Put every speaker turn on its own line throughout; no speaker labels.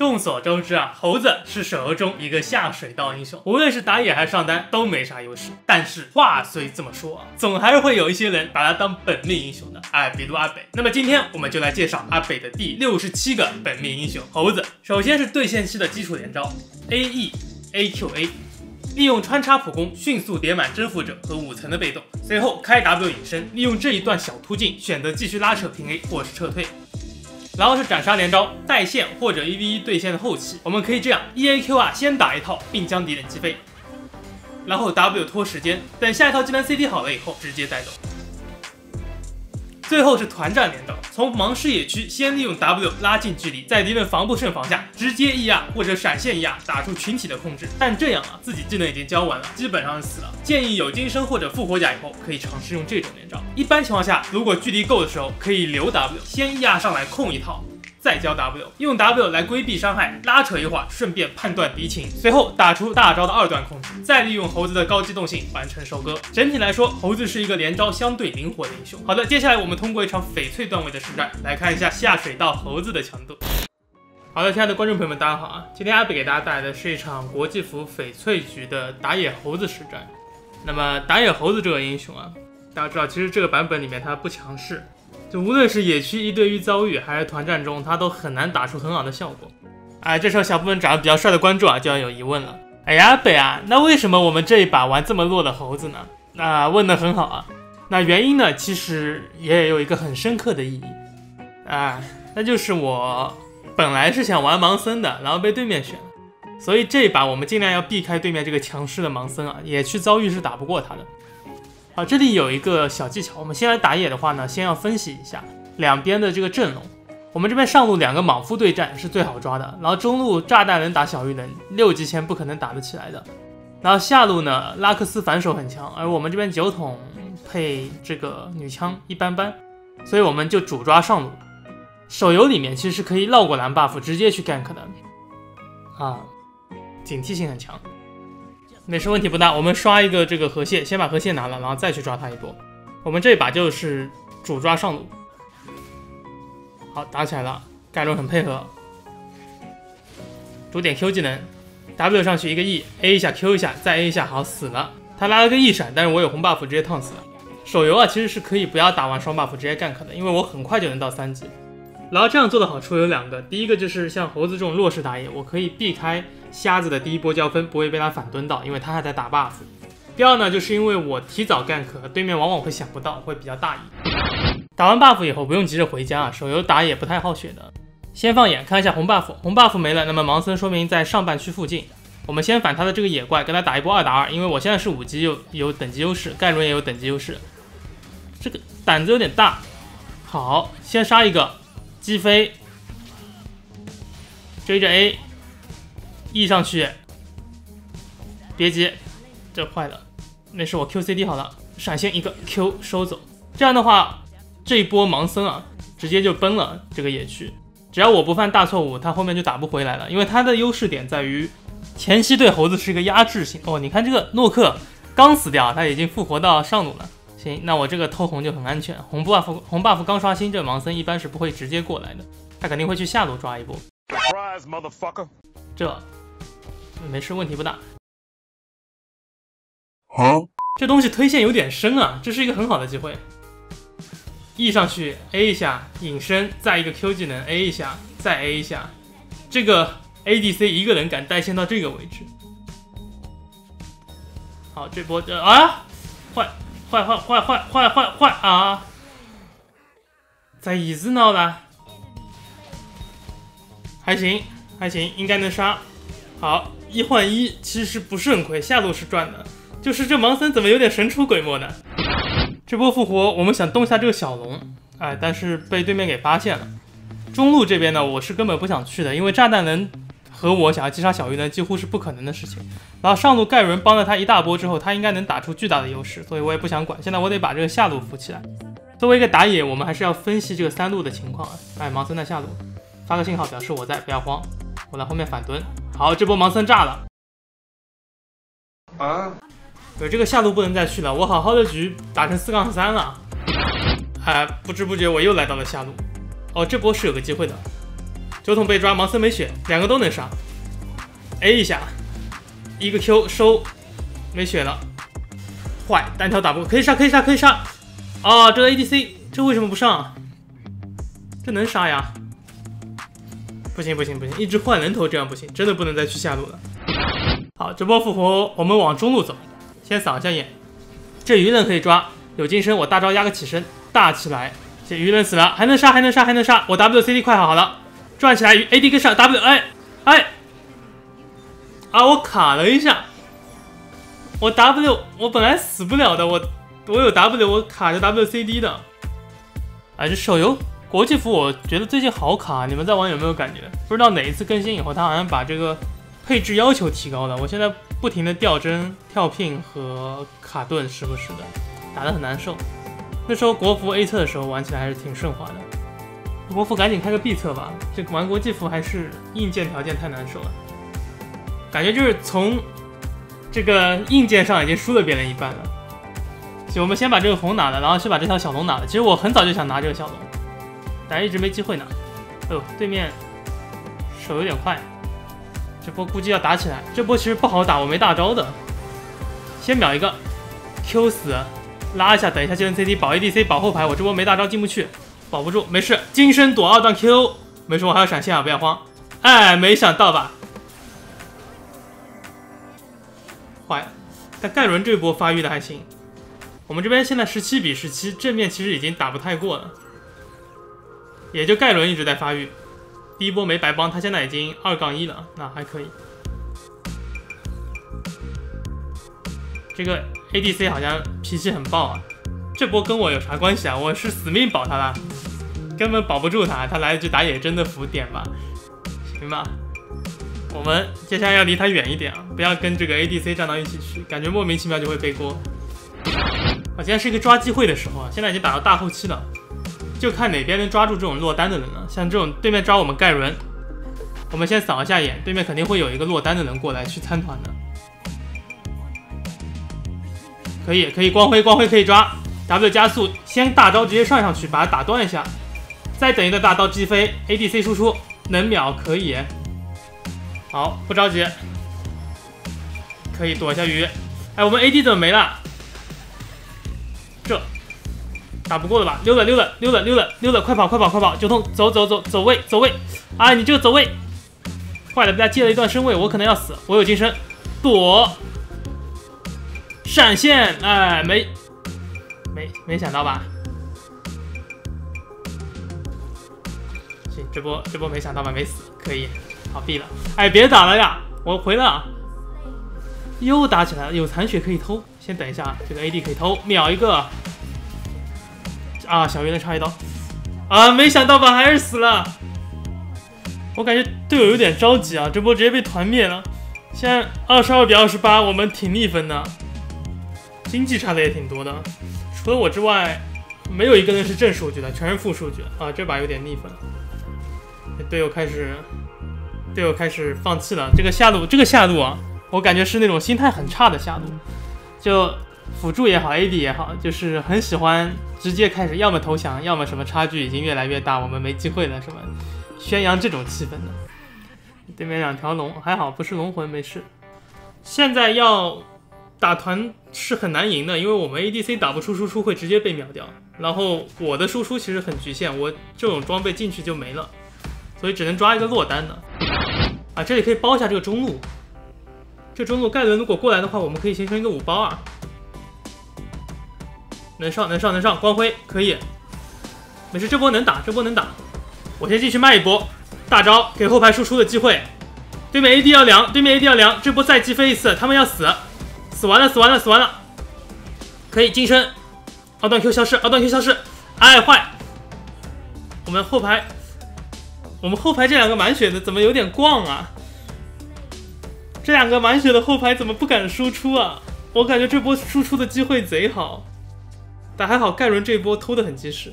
众所周知啊，猴子是手游中一个下水道英雄，无论是打野还是上单都没啥优势。但是话虽这么说啊，总还是会有一些人把他当本命英雄的，哎，比如阿北。那么今天我们就来介绍阿北的第六十七个本命英雄猴子。首先是对线期的基础连招 A E A Q A，利用穿插普攻迅速叠满征服者和五层的被动，随后开 W 隐身，利用这一段小突进选择继续拉扯平 A 或是撤退。然后是斩杀连招带线或者一 v 一对线的后期，我们可以这样 E A Q 啊先打一套，并将敌人击飞，然后 W 拖时间，等下一套技能 C D 好了以后直接带走。最后是团战连招，从盲视野区先利用 W 拉近距离，在敌人防不胜防下，直接 E 压或者闪现 E 压打出群体的控制。但这样啊，自己技能已经交完了，基本上是死了。建议有金身或者复活甲以后，可以尝试用这种连招。一般情况下，如果距离够的时候，可以留 W 先 E R 上来控一套。再交 W，用 W 来规避伤害，拉扯一会儿，顺便判断敌情，随后打出大招的二段控制，再利用猴子的高机动性完成收割。整体来说，猴子是一个连招相对灵活的英雄。好的，接下来我们通过一场翡翠段位的实战，来看一下下水道猴子的强度。好的，亲爱的观众朋友们，大家好啊！今天阿比给大家带来的是一场国际服翡翠局的打野猴子实战。那么打野猴子这个英雄啊，大家知道，其实这个版本里面它不强势。就无论是野区一对一遭遇，还是团战中，他都很难打出很好的效果。哎，这时候小部分长得比较帅的观众啊，就要有疑问了。哎呀，北啊，那为什么我们这一把玩这么弱的猴子呢？那问的很好啊。那原因呢，其实也有一个很深刻的意义。哎，那就是我本来是想玩盲僧的，然后被对面选了，所以这一把我们尽量要避开对面这个强势的盲僧啊，野区遭遇是打不过他的。好，这里有一个小技巧。我们先来打野的话呢，先要分析一下两边的这个阵容。我们这边上路两个莽夫对战是最好抓的，然后中路炸弹人打小鱼人，六级前不可能打得起来的。然后下路呢，拉克斯反手很强，而我们这边酒桶配这个女枪一般般，所以我们就主抓上路。手游里面其实是可以绕过蓝 buff 直接去 gank 的，啊，警惕性很强。没事，问题不大。我们刷一个这个河蟹，先把河蟹拿了，然后再去抓他一波。我们这把就是主抓上路。好，打起来了，盖伦很配合。主点 Q 技能，W 上去一个 E，A 一下 Q 一下，再 A 一下，好死了。他拉了个 E 闪，但是我有红 buff，直接烫死了。手游啊，其实是可以不要打完双 buff 直接 gank 的，因为我很快就能到三级。然后这样做的好处有两个，第一个就是像猴子这种弱势打野，我可以避开瞎子的第一波交锋，不会被他反蹲到，因为他还在打 buff。第二呢，就是因为我提早 gank，对面往往会想不到，会比较大意。打完 buff 以后不用急着回家啊，手游打野不太耗血的。先放眼看一下红 buff，红 buff 没了，那么盲僧说明在上半区附近。我们先反他的这个野怪，跟他打一波二打二，因为我现在是五级，有有等级优势，盖伦也有等级优势。这个胆子有点大。好，先杀一个。击飞，追着 A A，E 上去，别急，这坏了，没事，我 QCD 好了，闪现一个 Q 收走，这样的话，这一波盲僧啊，直接就崩了这个野区，只要我不犯大错误，他后面就打不回来了，因为他的优势点在于前期对猴子是一个压制性哦，你看这个诺克刚死掉，他已经复活到上路了。行，那我这个偷红就很安全。红 buff 红 buff 刚刷新，这盲僧一般是不会直接过来的，他肯定会去下路抓一波。这没事，问题不大。好，这东西推线有点深啊，这是一个很好的机会。E 上去 A 一下隐身，再一个 Q 技能 A 一下，再 A 一下，这个 ADC 一个人敢带线到这个位置。好，这波的啊，坏。坏坏坏坏坏坏坏啊！在椅子闹了，还行还行，应该能杀。好，一换一其实不是很亏，下路是赚的。就是这盲僧怎么有点神出鬼没呢？这波复活，我们想动一下这个小龙，哎，但是被对面给发现了。中路这边呢，我是根本不想去的，因为炸弹能。和我想要击杀小鱼呢，几乎是不可能的事情。然后上路盖伦帮了他一大波之后，他应该能打出巨大的优势，所以我也不想管。现在我得把这个下路扶起来。作为一个打野，我们还是要分析这个三路的情况。哎，盲僧在下路，发个信号表示我在，不要慌，我在后面反蹲。好，这波盲僧炸了。啊？对，这个下路不能再去了，我好好的局打成四杠三了。哎，不知不觉我又来到了下路。哦，这波是有个机会的。酒桶被抓，盲僧没血，两个都能杀。A 一下，一个 Q 收，没血了。坏，单挑打不过，可以杀，可以杀，可以杀。啊，这个 ADC 这为什么不上？这能杀呀？不行不行不行，一直换人头这样不行，真的不能再去下路了。好，这波复活我们往中路走，先扫一下眼。这鱼人可以抓，有金身，我大招压个起身，大起来。这鱼人死了，还能杀，还能杀，还能杀。我 WCD 快好了，转起来，AD 跟上 W，哎哎，啊，我卡了一下。我 W 我本来死不了的，我我有 W 我卡着 WCD 的，哎，这手游国际服我觉得最近好卡，你们在玩有没有感觉？不知道哪一次更新以后，它好像把这个配置要求提高了，我现在不停的掉帧、跳聘和卡顿，时不时的打得很难受。那时候国服 A 测的时候玩起来还是挺顺滑的，国服赶紧开个 B 测吧，这玩国际服还是硬件条件太难受了，感觉就是从。这个硬件上已经输了别人一半了，行，我们先把这个红拿了，然后去把这条小龙拿了。其实我很早就想拿这个小龙，但是一直没机会拿。哎呦，对面手有点快，这波估计要打起来。这波其实不好打，我没大招的。先秒一个，Q 死，拉一下，等一下技能 CD 保 ADC 保后排。我这波没大招进不去，保不住，没事，金身躲二段 Q，没事，我还有闪现啊，不要慌。哎，没想到吧？坏，但盖伦这波发育的还行。我们这边现在十七比十七，正面其实已经打不太过了，也就盖伦一直在发育。第一波没白帮，他现在已经二杠一了，那还可以。这个 ADC 好像脾气很暴啊，这波跟我有啥关系啊？我是死命保他的，根本保不住他。他来一句打野真的服点吧，行吧。我们接下来要离他远一点啊，不要跟这个 ADC 站到一起去，感觉莫名其妙就会背锅。啊，现在是一个抓机会的时候啊，现在已经打到大后期了，就看哪边能抓住这种落单的人了。像这种对面抓我们盖伦，我们先扫一下眼，对面肯定会有一个落单的人过来去参团的。可以，可以光辉，光辉可以抓 W 加速，先大招直接上上去把他打断一下，再等一个大刀击飞 ADC 输出能秒可以。好，不着急，可以躲一下鱼。哎，我们 AD 怎么没了？这打不过了吧？溜了，溜了，溜了，溜了，溜了！快跑，快跑，快跑！九通，走走走，走位，走位！哎，你这个走位坏了，被他借了一段身位，我可能要死。我有金身，躲，闪现！哎，没，没，没想到吧？行，这波这波没想到吧？没死，可以。好毙了！哎，别打了呀，我回了。又打起来了，有残血可以偷。先等一下，这个 AD 可以偷，秒一个。啊，小鱼能插一刀。啊，没想到吧，还是死了。我感觉队友有点着急啊，这波直接被团灭了。现在二十二比二十八，我们挺逆分的，经济差的也挺多的。除了我之外，没有一个人是正数据的，全是负数据啊。这把有点逆分，队友开始。队友开始放弃了，这个下路，这个下路啊，我感觉是那种心态很差的下路，就辅助也好，AD 也好，就是很喜欢直接开始，要么投降，要么什么差距已经越来越大，我们没机会了，什么宣扬这种气氛的。对面两条龙还好，不是龙魂，没事。现在要打团是很难赢的，因为我们 ADC 打不出输出会直接被秒掉，然后我的输出其实很局限，我这种装备进去就没了。所以只能抓一个落单的啊！这里可以包一下这个中路，这中路盖伦如果过来的话，我们可以形成一个五包啊！能上能上能上，光辉可以，没事，这波能打，这波能打，我先继续卖一波大招，给后排输出的机会。对面 AD 要凉，对面 AD 要凉，这波再击飞一次，他们要死，死完了死完了死完了，可以金身，二段 Q 消失，二段 Q 消失，哎坏，我们后排。我们后排这两个满血的怎么有点逛啊？这两个满血的后排怎么不敢输出啊？我感觉这波输出的机会贼好，但还好盖伦这一波偷的很及时。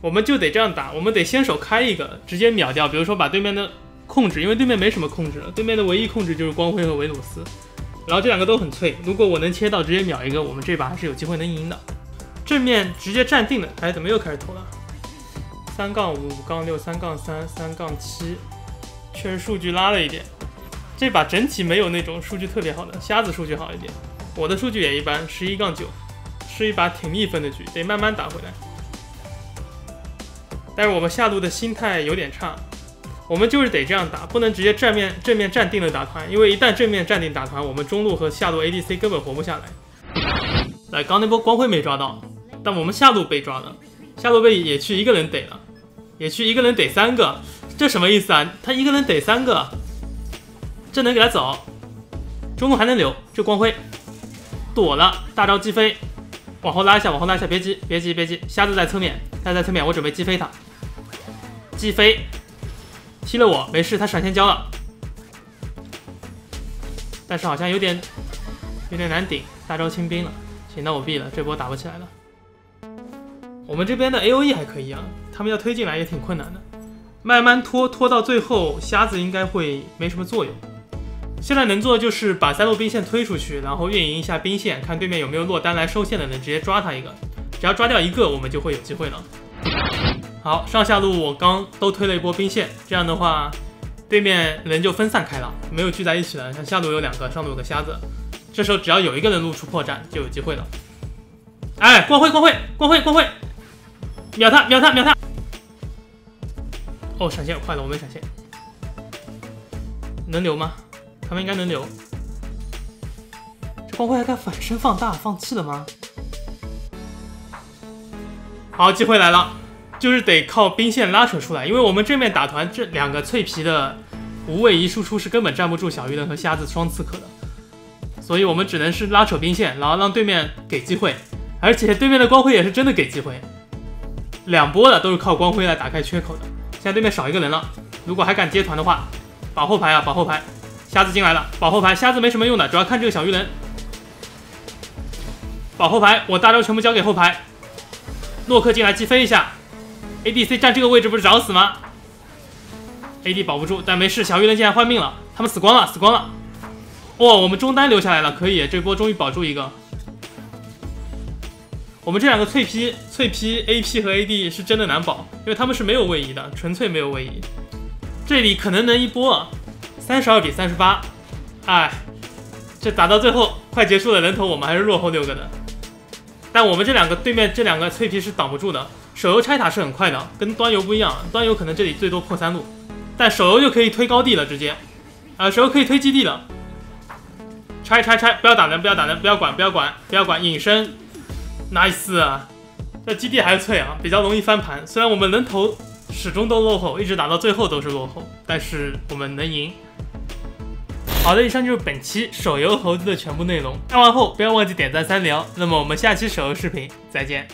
我们就得这样打，我们得先手开一个，直接秒掉。比如说把对面的控制，因为对面没什么控制了，对面的唯一控制就是光辉和维鲁斯，然后这两个都很脆。如果我能切到直接秒一个，我们这把还是有机会能赢的。正面直接站定了，哎，怎么又开始偷了？三杠五、五杠六、三杠三、三杠七，确实数据拉了一点。这把整体没有那种数据特别好的，瞎子数据好一点，我的数据也一般，十一杠九，是一把挺逆风的局，得慢慢打回来。但是我们下路的心态有点差，我们就是得这样打，不能直接正面正面站定了打团，因为一旦正面站定打团，我们中路和下路 ADC 根本活不下来。来，刚那波光辉没抓到，但我们下路被抓了，下路被野区一个人逮了，野区一个人逮三个，这什么意思啊？他一个人逮三个。这能给他走，中路还能留，这光辉躲了，大招击飞，往后拉一下，往后拉一下，别急，别急，别急，瞎子在侧面，瞎子在侧面，我准备击飞他，击飞，踢了我，没事，他闪现交了，但是好像有点有点难顶，大招清兵了，行，那我毙了，这波打不起来了。我们这边的 A O E 还可以啊，他们要推进来也挺困难的，慢慢拖拖到最后，瞎子应该会没什么作用。现在能做的就是把三路兵线推出去，然后运营一下兵线，看对面有没有落单来收线的人，直接抓他一个。只要抓掉一个，我们就会有机会了。好，上下路我刚都推了一波兵线，这样的话，对面人就分散开了，没有聚在一起了。像下路有两个，上路有个瞎子，这时候只要有一个人露出破绽，就有机会了。哎，光辉，光辉，光辉，光辉，秒他，秒他，秒他！哦，闪现坏了，我没闪现，能留吗？他们应该能留。这光辉还敢反身放大，放弃了吗？好，机会来了，就是得靠兵线拉扯出来，因为我们正面打团这两个脆皮的无位移输出是根本站不住小鱼人和瞎子双刺客的，所以我们只能是拉扯兵线，然后让对面给机会，而且对面的光辉也是真的给机会，两波的都是靠光辉来打开缺口的。现在对面少一个人了，如果还敢接团的话，保后排啊，保后排。瞎子进来了，保后排。瞎子没什么用的，主要看这个小鱼人。保后排，我大招全部交给后排。洛克进来击飞一下。ADC 站这个位置不是找死吗？AD 保不住，但没事。小鱼人竟然换命了，他们死光了，死光了。哇，我们中单留下来了，可以，这波终于保住一个。我们这两个脆皮脆皮 AP 和 AD 是真的难保，因为他们是没有位移的，纯粹没有位移。这里可能能一波。三十二比三十八，哎，这打到最后快结束了，人头我们还是落后六个的。但我们这两个对面这两个脆皮是挡不住的。手游拆塔是很快的，跟端游不一样，端游可能这里最多破三路，但手游就可以推高地了，直接啊，手游可以推基地了。拆拆拆，不要打人，不要打人，不要管，不要管，不要管，隐身，nice 啊！这基地还是脆啊，比较容易翻盘。虽然我们人头始终都落后，一直打到最后都是落后，但是我们能赢。好的，以上就是本期手游猴子的全部内容。看完后不要忘记点赞三连哦。那么我们下期手游视频再见。